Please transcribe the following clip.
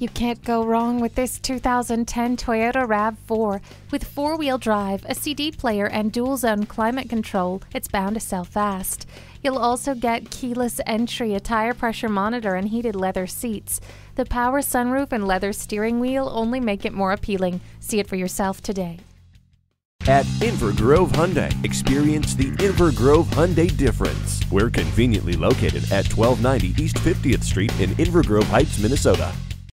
You can't go wrong with this 2010 Toyota RAV4. With four wheel drive, a CD player, and dual zone climate control, it's bound to sell fast. You'll also get keyless entry, a tire pressure monitor, and heated leather seats. The power sunroof and leather steering wheel only make it more appealing. See it for yourself today. At Inver Grove Hyundai, experience the Inver Grove Hyundai difference. We're conveniently located at 1290 East 50th Street in Inver Grove Heights, Minnesota.